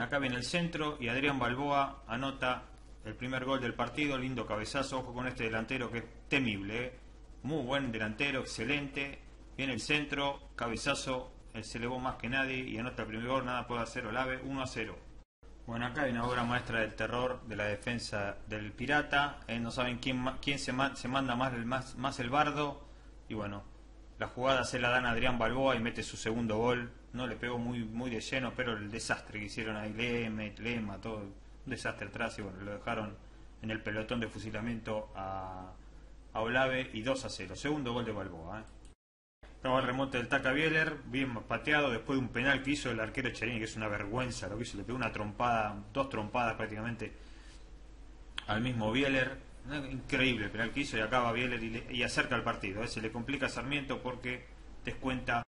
Acá viene el centro y Adrián Balboa anota el primer gol del partido, lindo cabezazo, ojo con este delantero que es temible, ¿eh? muy buen delantero, excelente, viene el centro, cabezazo, él se elevó más que nadie y anota el primer gol, nada puede hacer Olave, 1 a 0. Bueno, acá hay una obra maestra del terror de la defensa del pirata, eh, no saben quién, se, ma- se manda más el bardo y bueno, la jugada se la dan a Adrián Balboa y mete su segundo gol. No le pegó muy muy de lleno, pero el desastre que hicieron ahí, Leme, Lema, todo, un desastre atrás y bueno, lo dejaron en el pelotón de fusilamiento a, a Olave y 2 a 0. Segundo gol de Balboa. ¿eh? Estaba el remonte del Taca Bieler, bien pateado después de un penal que hizo el arquero Cherini, que es una vergüenza lo que hizo, le pegó una trompada, dos trompadas prácticamente al mismo Bieler. Increíble el que hizo y acaba Bieler y, le- y acerca el partido. ¿eh? Se le complica a Sarmiento porque descuenta